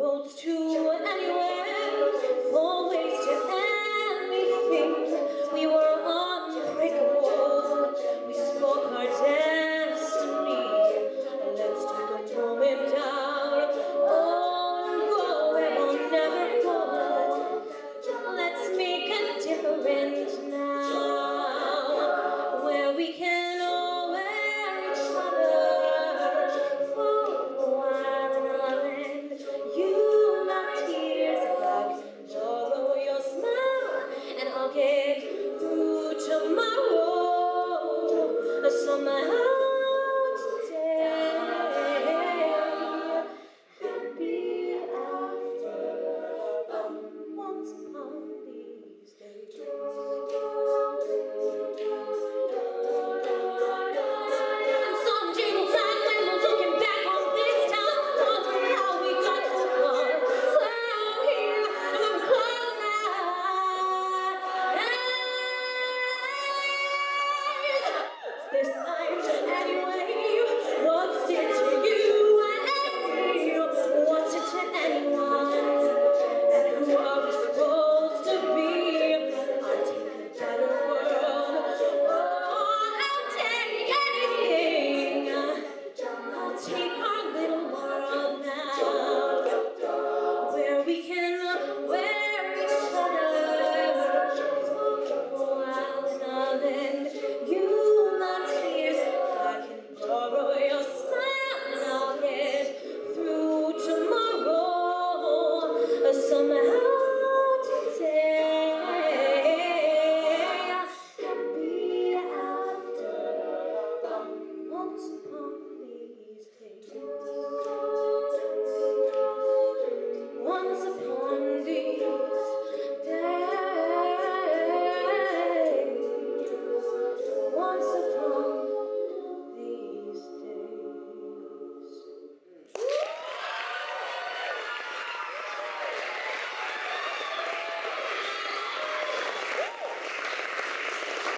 roads to anywhere, four ways to anything. We were Yeah. this.